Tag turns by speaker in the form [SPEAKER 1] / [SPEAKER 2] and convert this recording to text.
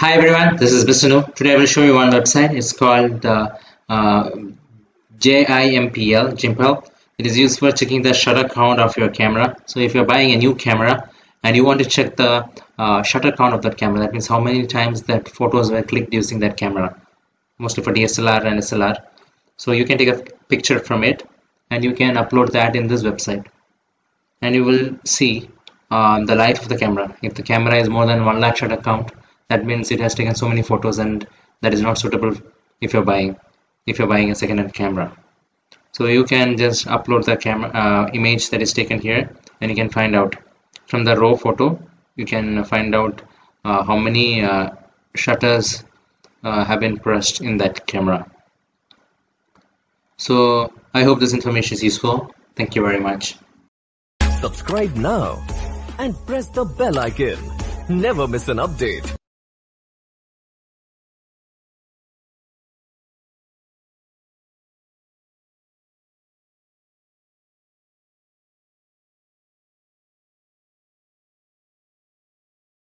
[SPEAKER 1] Hi everyone, this is Mr. Today I will show you one website. It's called uh, uh, JIMPL, Jimpel. It is used for checking the shutter count of your camera. So if you're buying a new camera and you want to check the uh, shutter count of that camera, that means how many times that photos were clicked using that camera, mostly for DSLR and SLR. So you can take a picture from it and you can upload that in this website. And you will see uh, the life of the camera. If the camera is more than 1 lakh shutter count, that means it has taken so many photos and that is not suitable if you're buying if you're buying a second-hand camera. So you can just upload the camera uh, image that is taken here and you can find out. From the raw photo you can find out uh, how many uh, shutters uh, have been pressed in that camera. So I hope this information is useful. Thank you very much.
[SPEAKER 2] Subscribe now and press the bell icon. Never miss an update